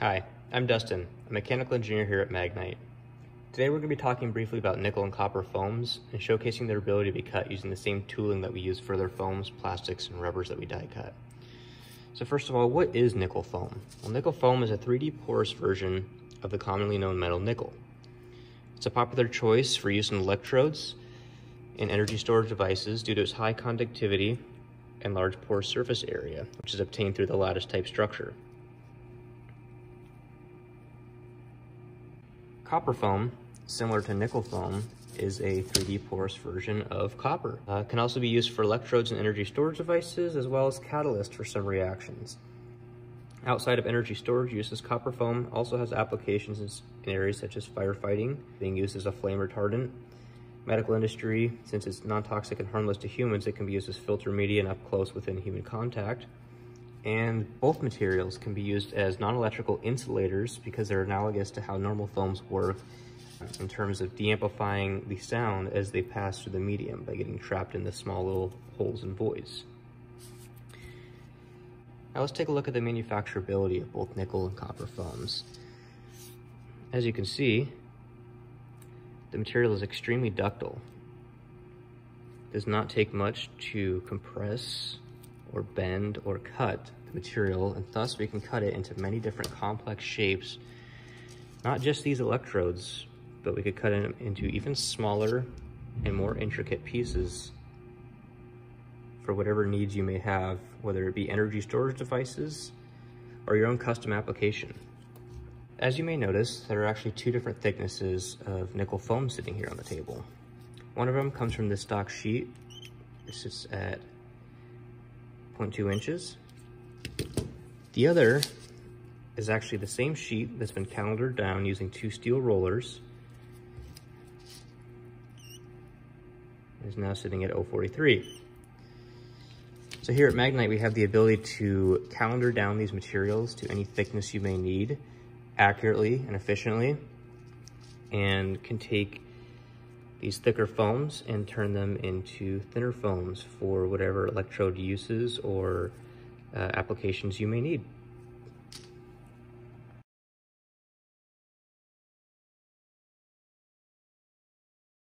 Hi, I'm Dustin, a mechanical engineer here at Mag-Knight. Today we're going to be talking briefly about nickel and copper foams and showcasing their ability to be cut using the same tooling that we use for other foams, plastics, and rubbers that we die cut. So first of all, what is nickel foam? Well, nickel foam is a 3D porous version of the commonly known metal nickel. It's a popular choice for use in electrodes and energy storage devices due to its high conductivity and large pore surface area, which is obtained through the lattice type structure. Copper foam, similar to nickel foam, is a 3D porous version of copper. Uh, can also be used for electrodes and energy storage devices, as well as catalyst for some reactions. Outside of energy storage uses, copper foam also has applications in areas such as firefighting, being used as a flame retardant, medical industry, since it's non-toxic and harmless to humans, it can be used as filter media and up close within human contact. And both materials can be used as non-electrical insulators because they're analogous to how normal foams work in terms of de-amplifying the sound as they pass through the medium by getting trapped in the small little holes and voids. Now let's take a look at the manufacturability of both nickel and copper foams. As you can see, the material is extremely ductile. It does not take much to compress or bend or cut the material and thus we can cut it into many different complex shapes. Not just these electrodes, but we could cut it into even smaller and more intricate pieces for whatever needs you may have, whether it be energy storage devices or your own custom application. As you may notice, there are actually two different thicknesses of nickel foam sitting here on the table. One of them comes from this stock sheet. This is at 0.2 inches. The other is actually the same sheet that's been calendered down using two steel rollers. Is now sitting at 043. So here at Mag-Knight, we have the ability to calender down these materials to any thickness you may need accurately and efficiently and can take these thicker foams and turn them into thinner foams for whatever electrode uses or uh, applications you may need.